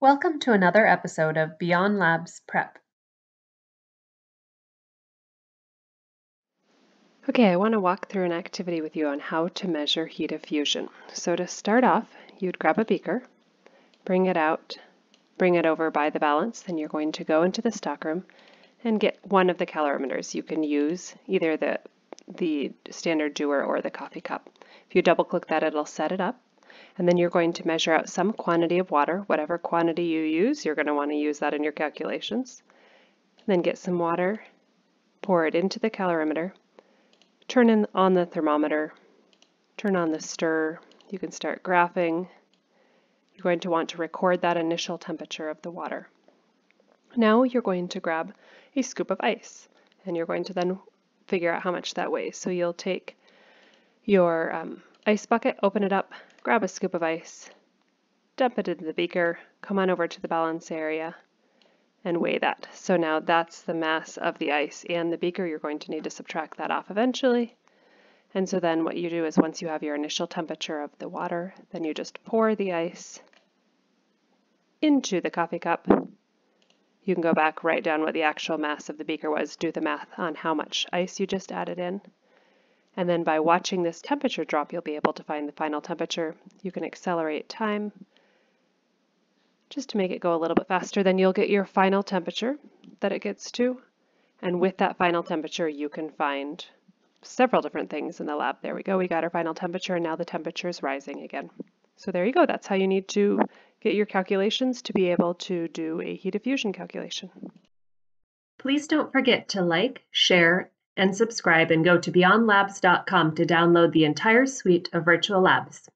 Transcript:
Welcome to another episode of Beyond Labz Prep. Okay, I want to walk through an activity with you on how to measure heat of fusion. So to start off, you'd grab a beaker, bring it out, bring it over by the balance, then you're going to go into the stockroom and get one of the calorimeters. You can use either the, the standard Dewar or the coffee cup. If you double click that, it'll set it up. And then you're going to measure out some quantity of water. Whatever quantity you use, you're going to want to use that in your calculations. Then get some water, pour it into the calorimeter, turn in on the thermometer, turn on the stir. You can start graphing. You're going to want to record that initial temperature of the water. Now you're going to grab a scoop of ice and you're going to then figure out how much that weighs. So you'll take your um, ice bucket, open it up, grab a scoop of ice, dump it into the beaker, come on over to the balance area, and weigh that. So now that's the mass of the ice and the beaker. You're going to need to subtract that off eventually. And so then what you do is once you have your initial temperature of the water, then you just pour the ice into the coffee cup. You can go back, write down what the actual mass of the beaker was, do the math on how much ice you just added in, and then by watching this temperature drop, you'll be able to find the final temperature. You can accelerate time just to make it go a little bit faster. Then you'll get your final temperature that it gets to. And with that final temperature, you can find several different things in the lab. There we go. We got our final temperature, and now the temperature is rising again. So there you go. That's how you need to get your calculations to be able to do a heat of fusion calculation. Please don't forget to like, share, and subscribe and go to beyondlabz.com to download the entire suite of virtual labs.